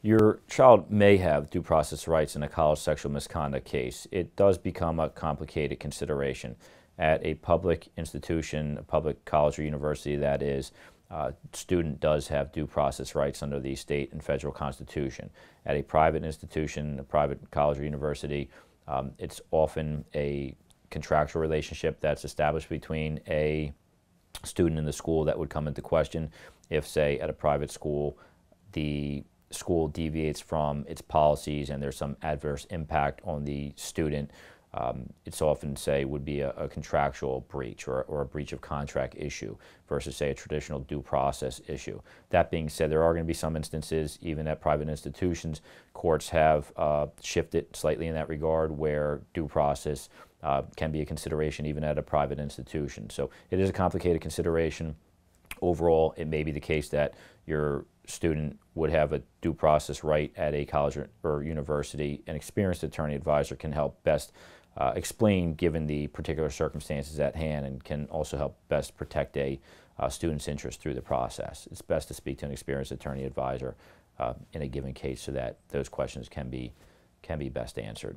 Your child may have due process rights in a college sexual misconduct case. It does become a complicated consideration. At a public institution, a public college or university, that is, uh, student does have due process rights under the state and federal constitution. At a private institution, a private college or university, um, it's often a contractual relationship that's established between a student and the school that would come into question if, say, at a private school, the school deviates from its policies and there's some adverse impact on the student, um, it's often say would be a, a contractual breach or, or, a breach of contract issue versus say a traditional due process issue. That being said, there are going to be some instances, even at private institutions, courts have uh, shifted slightly in that regard where due process uh, can be a consideration even at a private institution. So it is a complicated consideration. Overall, it may be the case that your student would have a due process right at a college or, or university. An experienced attorney advisor can help best uh, explain given the particular circumstances at hand and can also help best protect a uh, student's interest through the process. It's best to speak to an experienced attorney advisor uh, in a given case so that those questions can be, can be best answered.